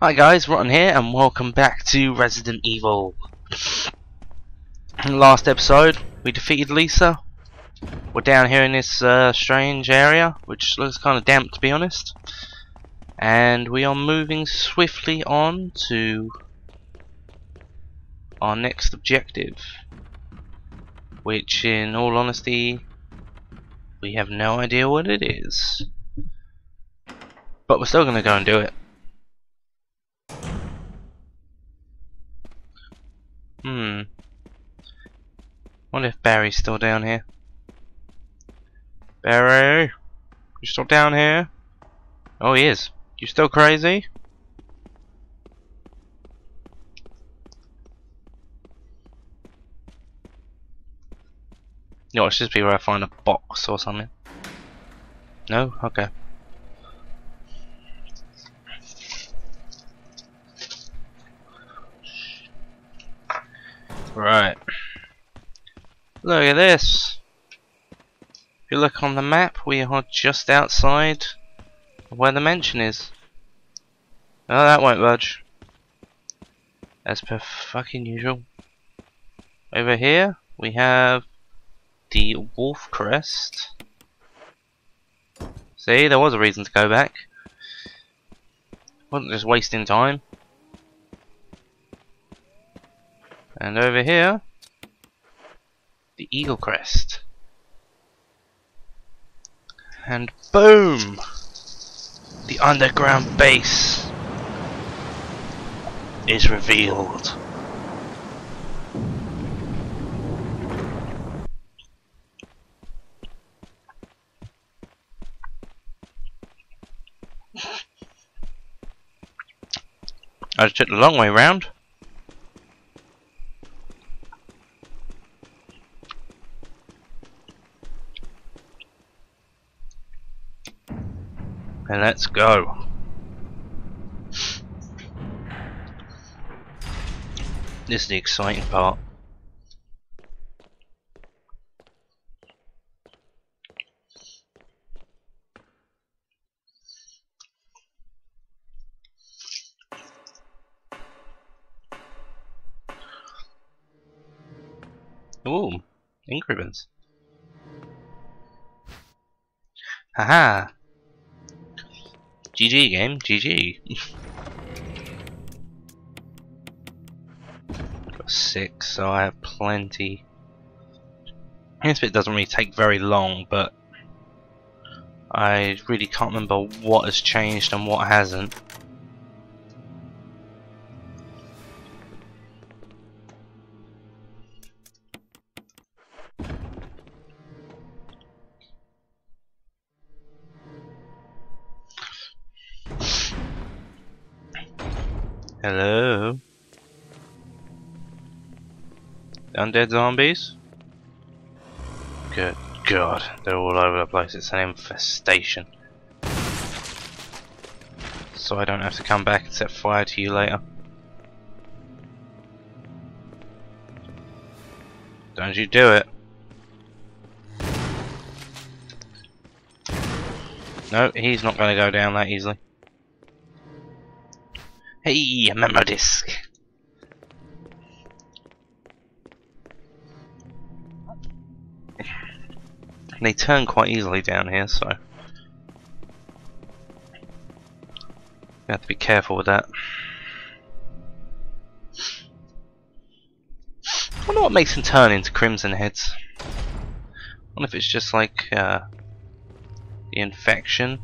Hi guys, Rotten here, and welcome back to Resident Evil. In the last episode, we defeated Lisa. We're down here in this uh, strange area, which looks kind of damp to be honest. And we are moving swiftly on to our next objective. Which, in all honesty, we have no idea what it is. But we're still going to go and do it. Hmm. Wonder if Barry's still down here. Barry? You still down here? Oh, he is. You still crazy? No, it should be where I find a box or something. No? Okay. Right. Look at this. If you look on the map, we are just outside where the mansion is. Oh, that won't budge. As per fucking usual. Over here, we have the Wolf Crest. See, there was a reason to go back. Wasn't just wasting time. And over here, the Eagle Crest. And boom! The underground base is revealed. I took the long way round. And let's go. This is the exciting part. Ooh, ribbons. Haha, GG game, GG. Got six, so I have plenty. This bit doesn't really take very long, but I really can't remember what has changed and what hasn't. Hello? Undead zombies? Good god, they're all over the place. It's an infestation. So I don't have to come back and set fire to you later. Don't you do it. No, he's not going to go down that easily. Hey, a memo disc. They turn quite easily down here, so you have to be careful with that. I wonder what makes them turn into crimson heads. I wonder if it's just like uh, the infection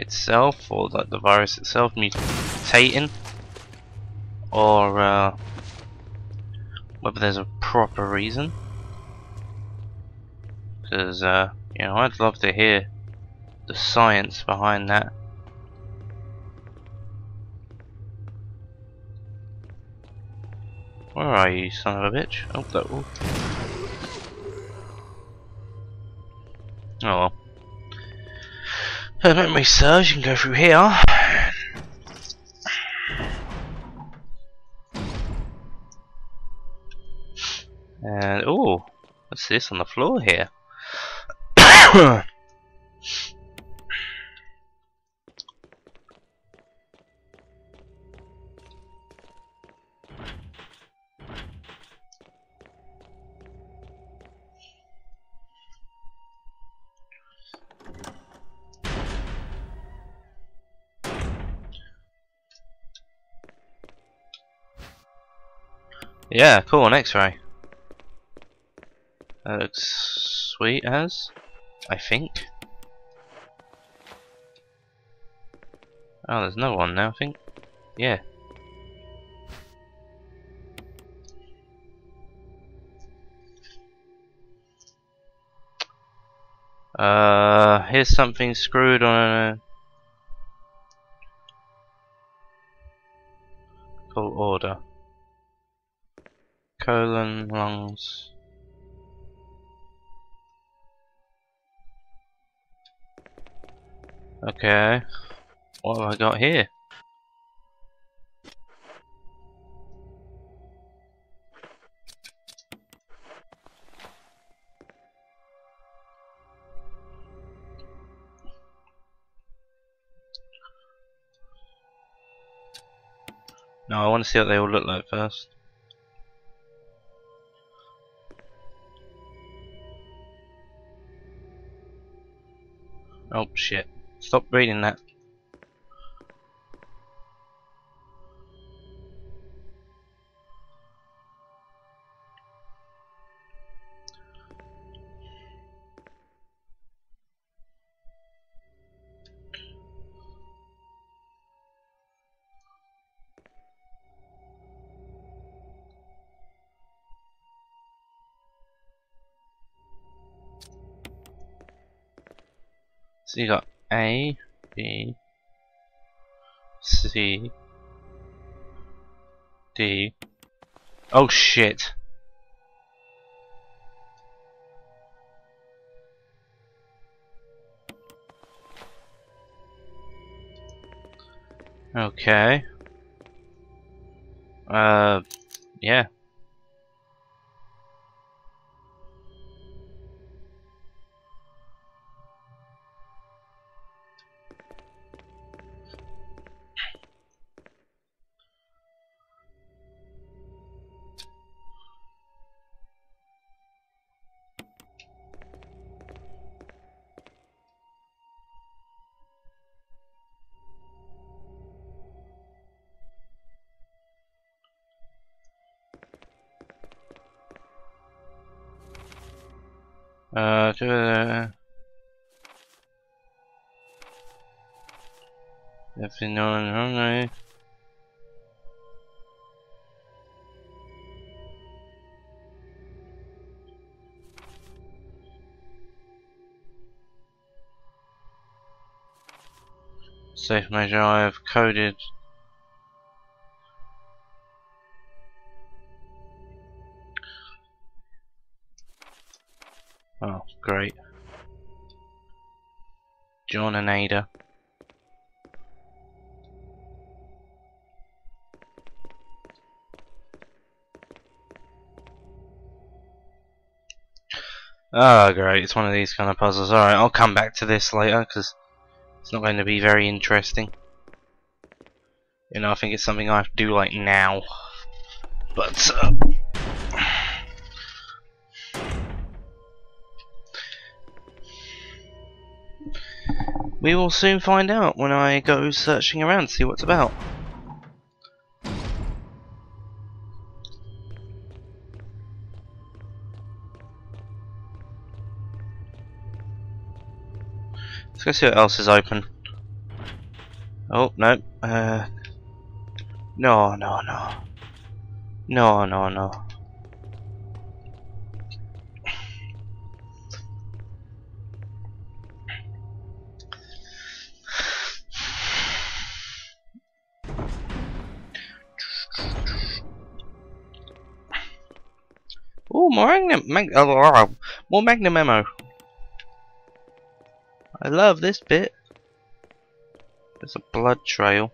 itself, or like the virus itself mutating, or uh, whether there's a proper reason. Because uh, you know, I'd love to hear the science behind that. Where are you, son of a bitch? Oh, that. Oh, oh well. If memory serves, you can go through here. And oh, what's this on the floor here? Yeah, cool, an x-ray. That looks sweet as, I think. Oh, there's no one now, I think. Yeah. Uh, here's something screwed on a full order. Colon, lungs. Okay. What have I got here? No, I want to see what they all look like first. Oh shit. Stop reading that. So you got A, B, C, D. Oh shit. Okay. Uh, yeah. Uh, if you know hungry. Safe measure I have coded Oh, great. John and Ada. Oh, great. It's one of these kind of puzzles. Alright, I'll come back to this later because it's not going to be very interesting. You know, I think it's something I have to do like now. But, uh, We will soon find out when I go searching around to see what's about. Let's go see what else is open. Oh, no. Uh, no, no, no. No, no, no. Oh, more magnum, mag uh, more magnum ammo. I love this bit. There's a blood trail.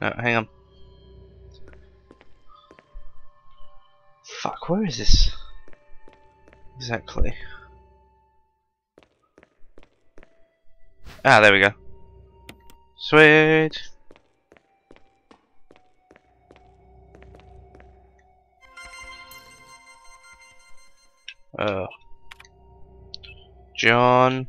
No, hang on. Fuck, where is this? Exactly. Ah, there we go. Sweet. Oh. John.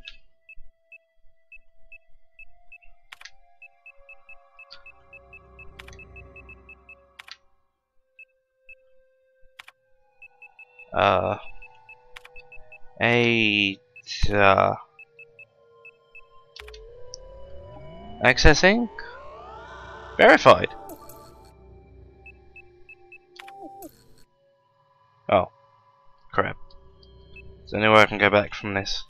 Uh. Eight. Uh. Accessing. Verified. Oh, crap. Is there anywhere I can go back from this?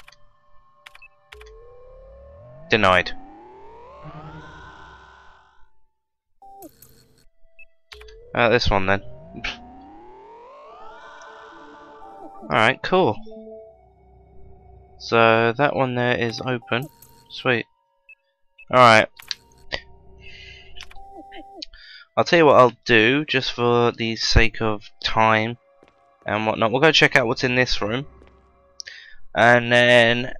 Denied. Uh, this one then. Alright, cool. So that one there is open. Sweet. Alright. I'll tell you what I'll do, just for the sake of time and whatnot. We'll go check out what's in this room. And then,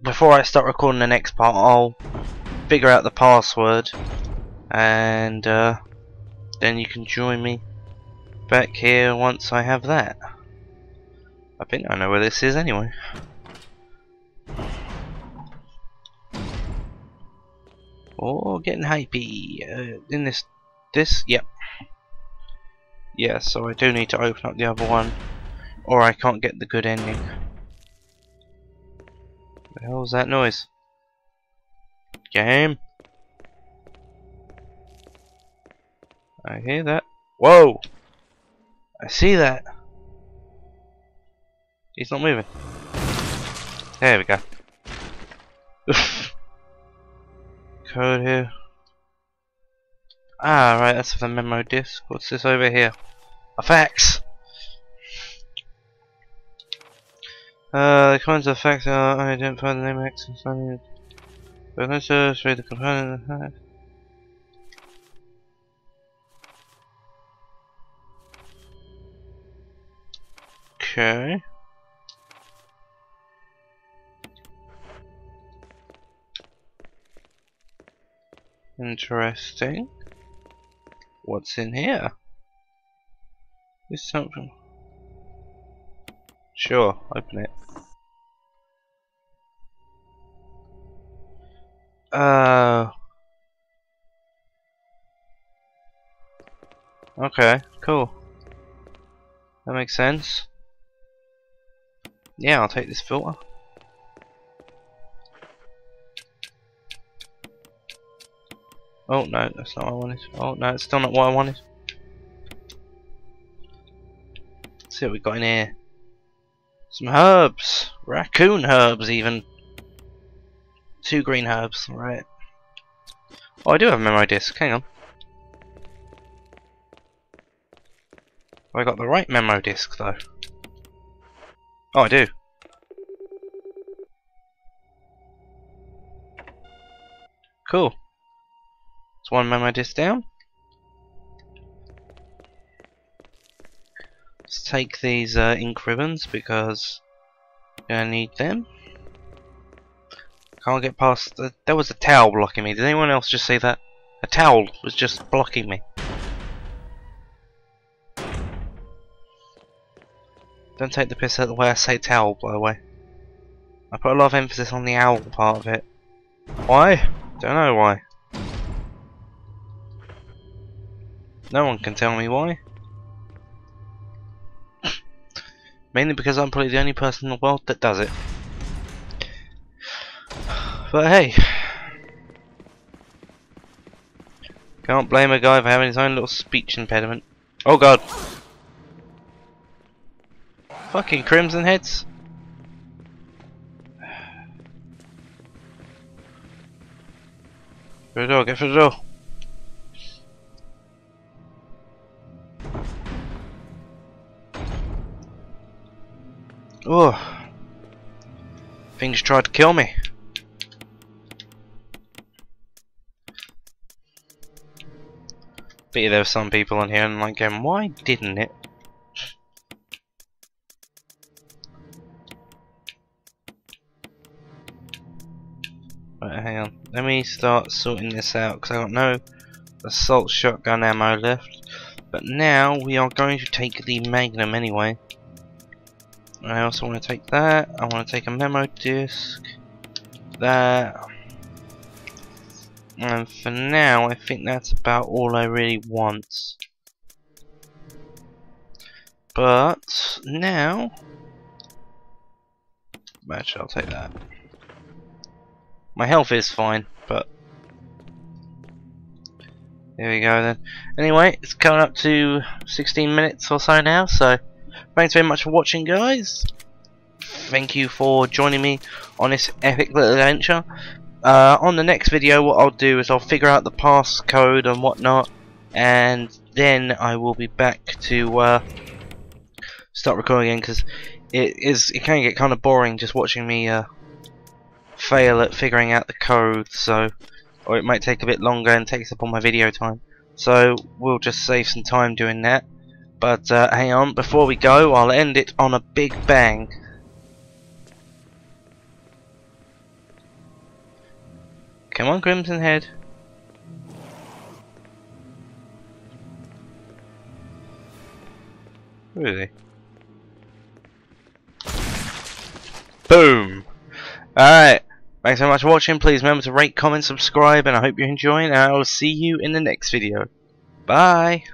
before I start recording the next part, I'll figure out the password. And, uh, then you can join me back here once I have that. I think I know where this is anyway. Oh, getting hypey. Uh, in this, this, yep. Yeah, so I do need to open up the other one, or I can't get the good ending. The hell was that noise? Game? I hear that. Whoa! I see that. He's not moving. There we go. Code here. Ah, right, that's for the memo disk. What's this over here? A fax! Uh, the kinds of fax are identify the name access I need. but let's just read the component. Okay. Interesting. What's in here? Is something. Sure, open it. Uh. Okay, cool. That makes sense. Yeah, I'll take this filter. Oh no, that's not what I wanted. Oh no, it's still not what I wanted. Let's see what we got in here. Some herbs. Raccoon herbs even. Two green herbs, right. Oh, I do have a memory disk, hang on. I got the right memo disk though? Oh, I do. Cool. One memo disk down. Let's take these uh, ink ribbons because gonna need them. Can't get past. The, there was a towel blocking me. Did anyone else just see that? A towel was just blocking me. Don't take the piss out of the way I say towel, by the way. I put a lot of emphasis on the owl part of it. Why? Don't know why. No one can tell me why. Mainly because I'm probably the only person in the world that does it. But hey. Can't blame a guy for having his own little speech impediment. Oh god. Fucking crimson heads. For the door, get for the door. Things tried to kill me. Bet there were some people in here and like going, why didn't it? Right, hang on. Let me start sorting this out because I got no assault shotgun ammo left. But now we are going to take the Magnum anyway. I also want to take that. I want to take a memo disk. That. And for now, I think that's about all I really want. But now, match. I'll take that. My health is fine, but there we go then. Anyway, it's coming up to 16 minutes or so now, so thanks very much for watching, guys. Thank you for joining me on this epic little adventure. Uh, on the next video, what I'll do is I'll figure out the passcode and whatnot, and then I will be back to uh, start recording again because it is it can get kind of boring just watching me uh, fail at figuring out the code. So, or it might take a bit longer and takes up all my video time. So we'll just save some time doing that. But uh, hang on, before we go, I'll end it on a big bang. Come on, Crimson Head. He? Boom! Alright, thanks so much for watching. Please remember to rate, comment, subscribe, and I hope you're enjoying. And I will see you in the next video. Bye!